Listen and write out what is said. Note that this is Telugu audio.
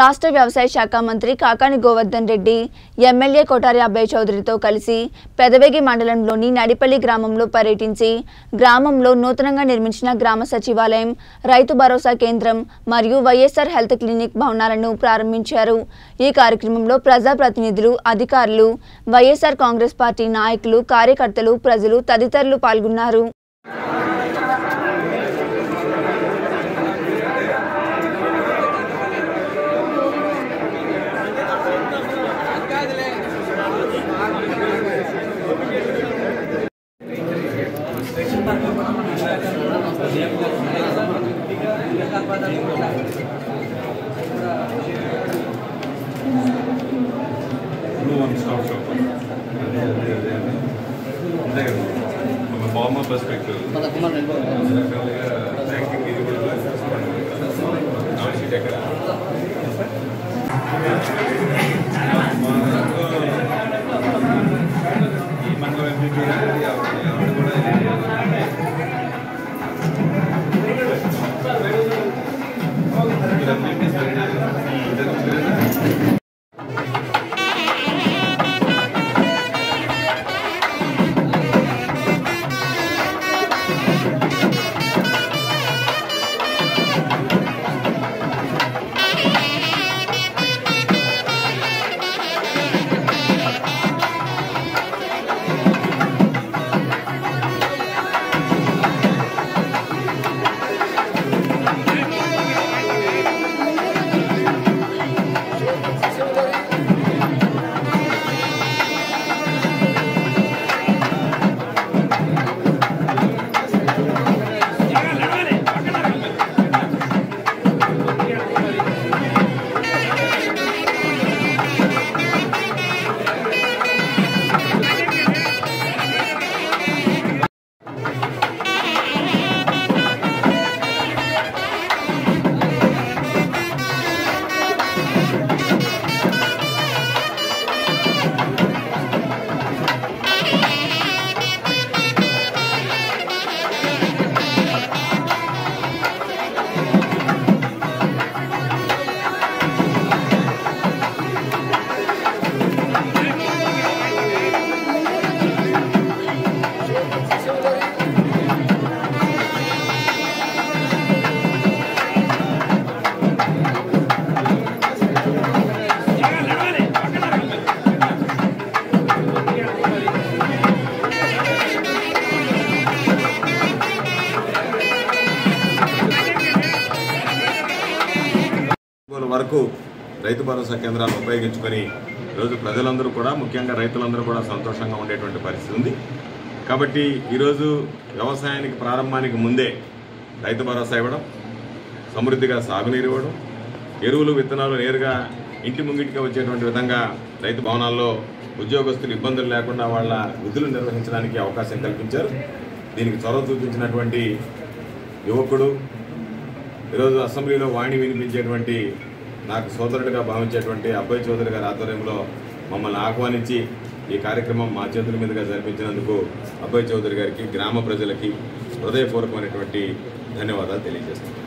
రాష్ట్ర వ్యవసాయ శాఖ మంత్రి కాకాని గోవర్ధన్ రెడ్డి ఎమ్మెల్యే కోటారి అబ్బయ్య చౌదరితో కలిసి పెదవేగి మండలంలోని నడిపల్లి గ్రామంలో పర్యటించి గ్రామంలో నూతనంగా నిర్మించిన గ్రామ సచివాలయం రైతు భరోసా కేంద్రం మరియు వైఎస్ఆర్ హెల్త్ క్లినిక్ భవనాలను ప్రారంభించారు. ఈ కార్యక్రమంలో ప్రజాప్రతినిధులు అధికారులు వైఎస్ఆర్ కాంగ్రెస్ పార్టీ నాయకులు కార్యకర్తలు ప్రజలు తదితరులు పాల్గొన్నారు. Blue one stop shop. From a former perspective. వరకు రైతు భరోసా కేంద్రాలను ఉపయోగించుకొని ఈరోజు ప్రజలందరూ కూడా ముఖ్యంగా రైతులందరూ కూడా సంతోషంగా ఉండేటువంటి పరిస్థితి ఉంది. కాబట్టి ఈరోజు వ్యవసాయానికి ప్రారంభానికి ముందే రైతు భరోసా ఇవ్వడం సమృద్ధిగా సాగునీరు ఇవ్వడం ఎరువులు విత్తనాలు నేరుగా ఇంటి ముంగిటికి వచ్చేటువంటి విధంగా రైతు భవనాల్లో ఉద్యోగస్తులు ఇబ్బందులు లేకుండా వాళ్ళ విధులు నిర్వహించడానికి అవకాశం కల్పించారు. దీనికి చొరవ చూపించినటువంటి యువకుడు ఈరోజు అసెంబ్లీలో వాణి వినిపించేటువంటి నాకు సోదరుడిగా భావించేటువంటి అబ్బాయి చౌదరి గారి ఆధ్వర్యంలో మమ్మల్ని ఆహ్వానించి ఈ కార్యక్రమం మా చేతుల మీదుగా జరిపించినందుకు అబ్బాయి చౌదరి గారికి గ్రామ ప్రజలకి హృదయపూర్వకమైనటువంటి ధన్యవాదాలు తెలియజేస్తున్నాను